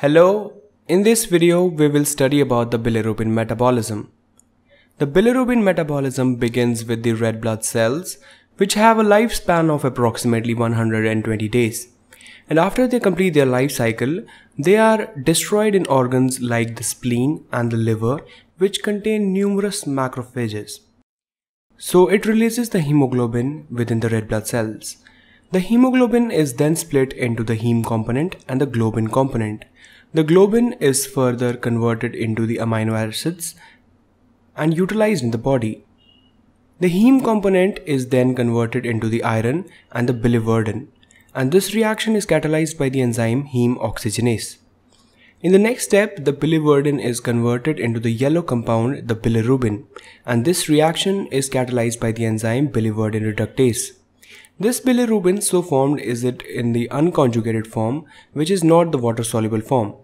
Hello, in this video we will study about the bilirubin metabolism. The bilirubin metabolism begins with the red blood cells which have a lifespan of approximately 120 days. And after they complete their life cycle, they are destroyed in organs like the spleen and the liver which contain numerous macrophages. So it releases the hemoglobin within the red blood cells. The hemoglobin is then split into the heme component and the globin component. The globin is further converted into the amino acids and utilized in the body. The heme component is then converted into the iron and the biliverdin and this reaction is catalyzed by the enzyme heme oxygenase. In the next step, the biliverdin is converted into the yellow compound, the bilirubin, and this reaction is catalyzed by the enzyme biliverdin reductase. This bilirubin so formed is it in the unconjugated form which is not the water soluble form.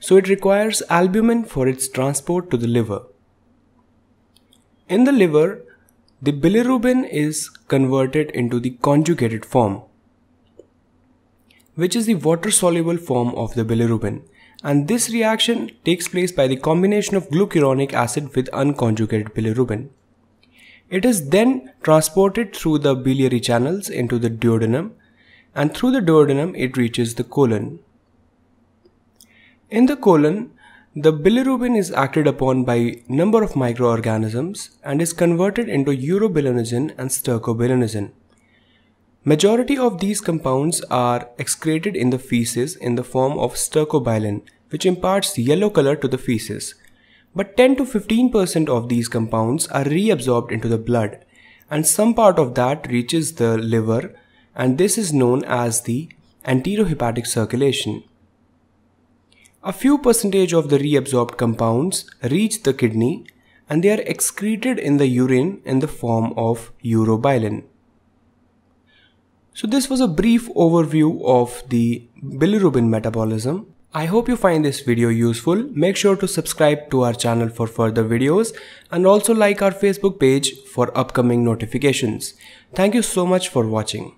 So it requires albumin for its transport to the liver. In the liver, the bilirubin is converted into the conjugated form which is the water soluble form of the bilirubin and this reaction takes place by the combination of glucuronic acid with unconjugated bilirubin. It is then transported through the biliary channels into the duodenum and through the duodenum it reaches the colon. In the colon, the bilirubin is acted upon by number of microorganisms and is converted into urobilinogen and stercobilinogen. Majority of these compounds are excreted in the feces in the form of stercobilin which imparts yellow color to the feces but 10 to 15% of these compounds are reabsorbed into the blood and some part of that reaches the liver and this is known as the enterohepatic circulation. A few percentage of the reabsorbed compounds reach the kidney and they are excreted in the urine in the form of urobilin. So this was a brief overview of the bilirubin metabolism. I hope you find this video useful. Make sure to subscribe to our channel for further videos and also like our Facebook page for upcoming notifications. Thank you so much for watching.